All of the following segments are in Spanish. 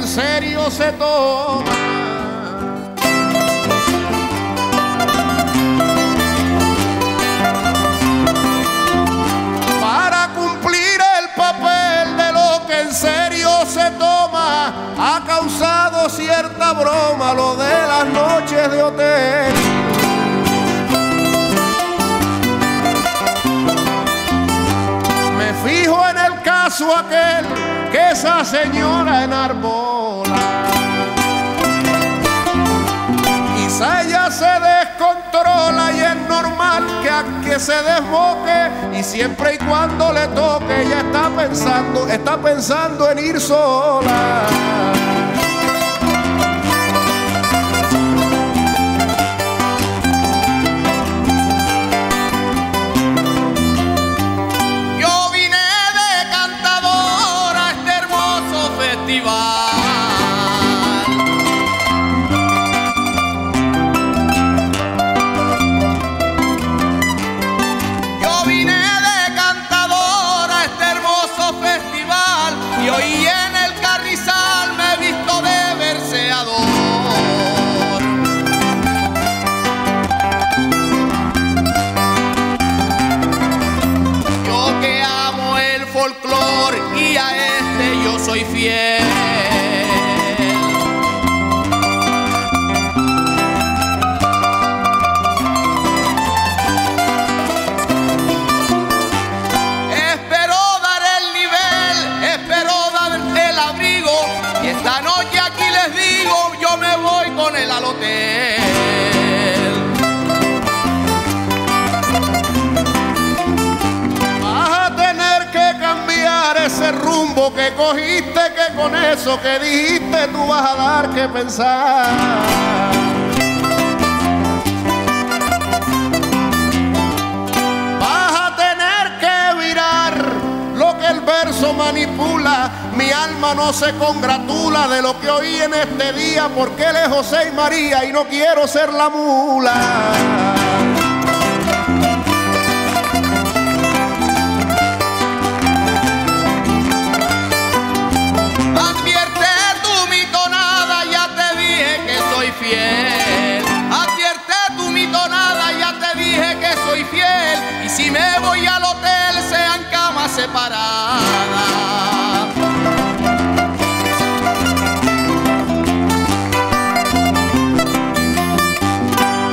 serio se toma. Para cumplir el papel de lo que en serio se toma, ha causado cierta broma lo de las noches de hotel. Me fijo en el caso aquel que esa señora enarbola. Quizá ella se descontrola y es normal que a que se desboque y siempre y cuando le toque ella está pensando, está pensando en ir sola. Ese rumbo que cogiste, que con eso que dijiste tú vas a dar que pensar. Vas a tener que virar lo que el verso manipula. Mi alma no se congratula de lo que oí en este día porque él es José y María y no quiero ser la mula. Si me voy al hotel, sean camas separadas.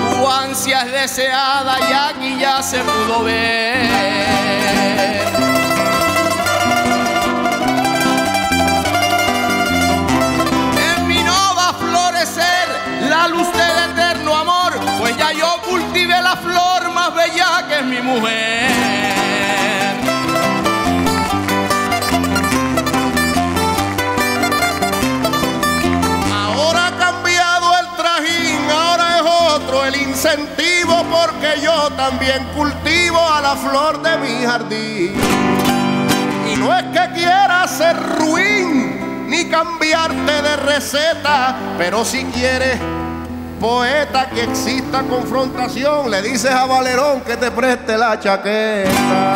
Tu ansia es deseada y aquí ya se pudo ver. Mujer. Ahora ha cambiado el trajín, ahora es otro el incentivo porque yo también cultivo a la flor de mi jardín. Y no es que quiera ser ruin ni cambiarte de receta, pero si quieres poeta que exista confrontación, le dices a Valerón que te preste la chaqueta.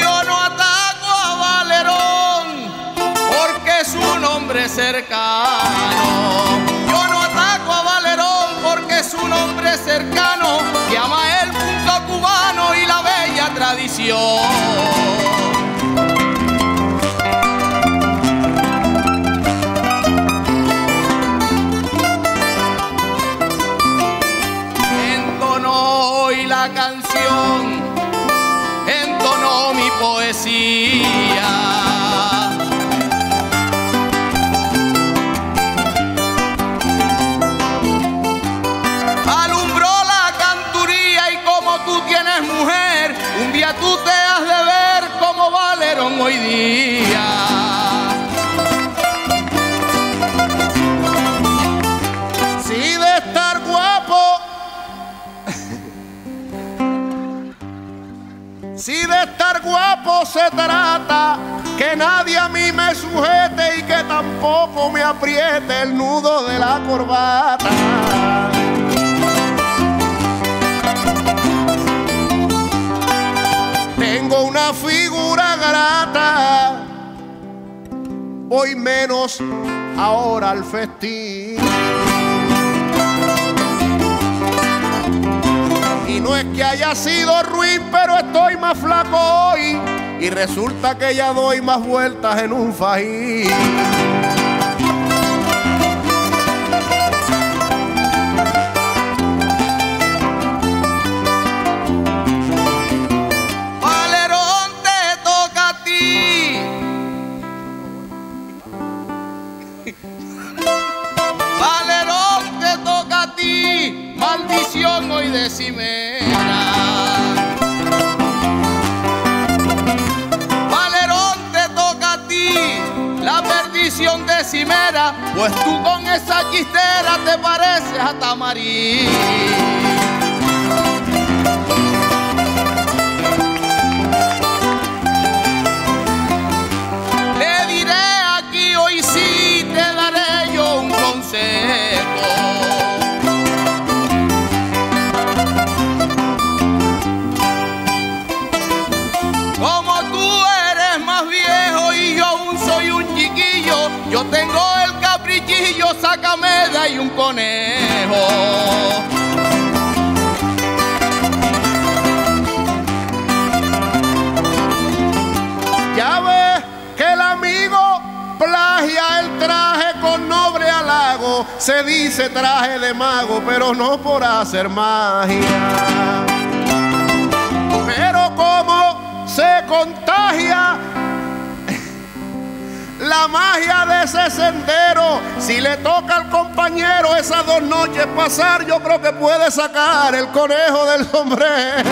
Yo no ataco a Valerón porque es un hombre cercano. Yo no ataco a Valerón porque es un hombre cercano guapo se trata, que nadie a mí me sujete y que tampoco me apriete el nudo de la corbata. tengo una figura grata, voy menos ahora al festín. No es que haya sido ruin, pero estoy más flaco hoy. Y resulta que ya doy más vueltas en un fajín. De Cimera. Valerón te toca a ti la perdición de Cimera, pues tú con esa quistera te pareces a Tamarí. Yo tengo el caprichillo, sacameda y un conejo. Ya ves que el amigo plagia el traje con noble halago. Se dice traje de mago, pero no por hacer magia. Pero como se contagia la magia de ese sendero. Si le toca al compañero esas dos noches pasar, yo creo que puede sacar el conejo del sombrero.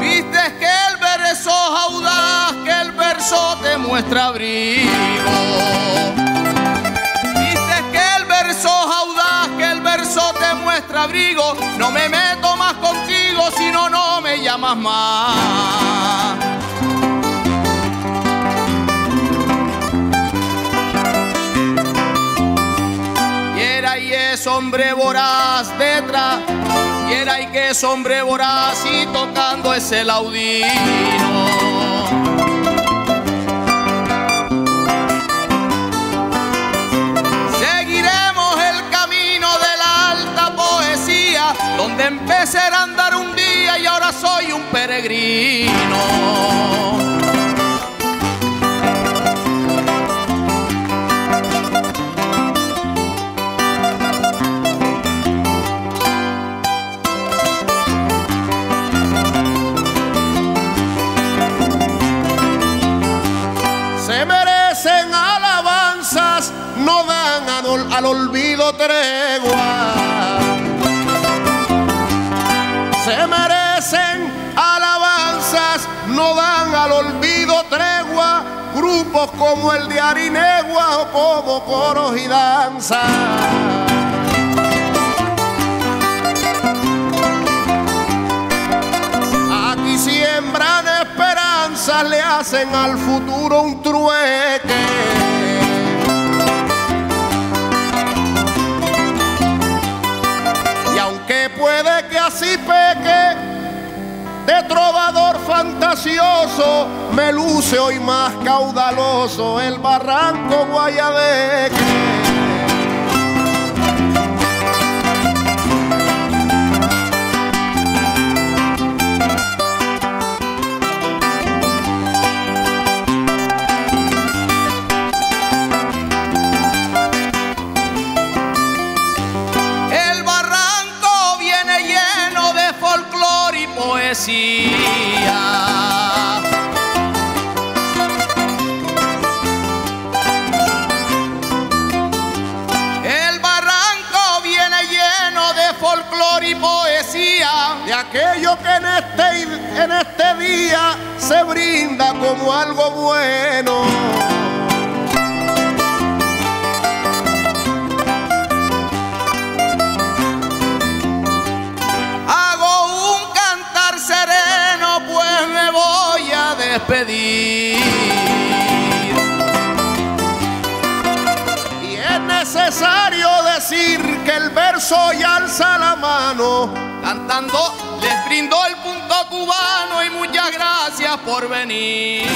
Viste que el verso te muestra abrigo. No me meto más contigo, si no, no me llamas más. Y era y es hombre voraz detrás, y era y que es hombre voraz y tocando ese laudino. donde soy un peregrino. Como el de Arinegua o como coros y danza. Aquí siembran esperanzas, le hacen al futuro un trueque. puede que así peque de trovador fantasioso, me luce hoy más caudaloso el barranco Guayabeque. El se brinda como algo bueno. despedir. necesario decir que el verso ya alza la mano. Cantando les brindo cubano y muchas gracias por venir.